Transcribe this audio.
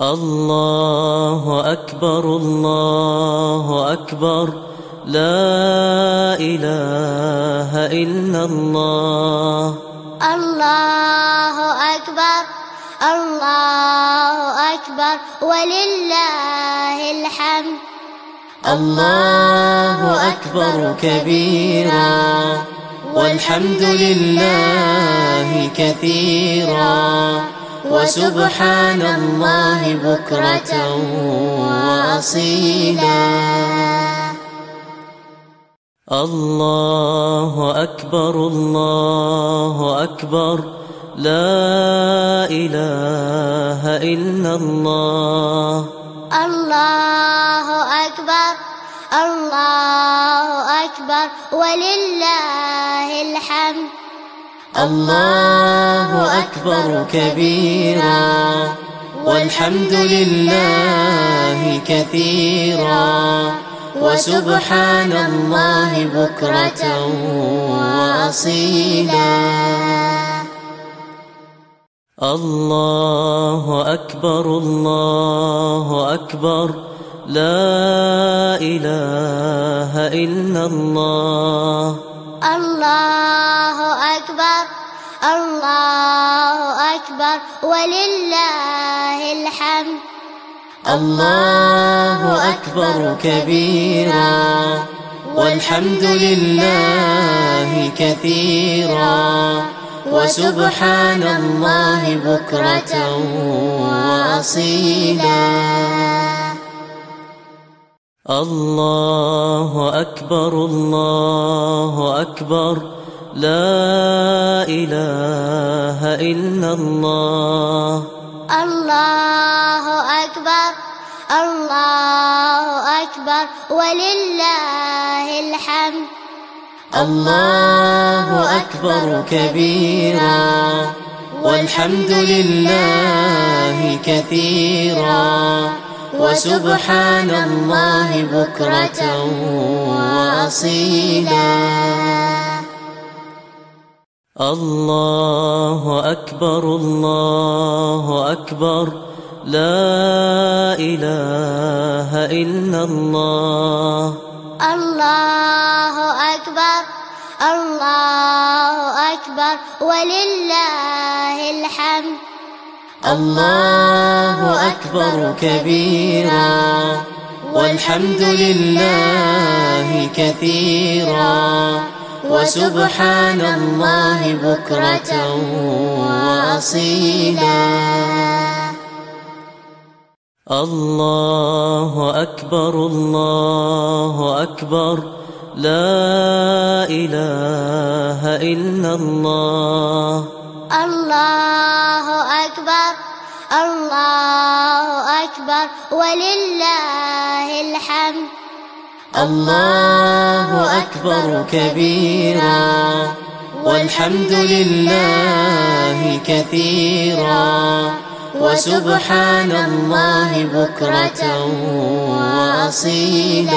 الله أكبر الله أكبر. لا إله إلا الله. الله أكبر الله أكبر. ولله الحمد. الله أكبر كبيرا. والحمد لله كثيرا. وسبحان الله بكرة وأصيلا. الله أكبر الله أكبر. لا إله إلا الله. الله أكبر الله أكبر. ولله الحمد. الله أكبر كبيرا. والحمد لله كثيرا. وسبحان الله بكرة وأصيلا. الله أكبر الله أكبر. لا إله إلا الله. الله ولله الحمد. الله أكبر كبيرا والحمد لله كثيرا. وسبحان الله بكرة وأصيلا. الله أكبر الله أكبر. لا إله إلا الله. الله أكبر الله أكبر ولله الحمد الله أكبر كبيرا والحمد لله كثيرا وسبحان الله بكرة وأصيلا الله أكبر الله أكبر. لا إله إلا الله. الله أكبر الله أكبر. ولله الحمد. الله أكبر كبيرا. والحمد لله كثيرا. وسبحان الله بكرة وأصيلا. الله أكبر الله أكبر. لا إله إلا الله. الله أكبر الله أكبر. ولله الحمد. الله أكبر كبيرا. والحمد لله كثيرا. وسبحان الله بكرة وأصيلا.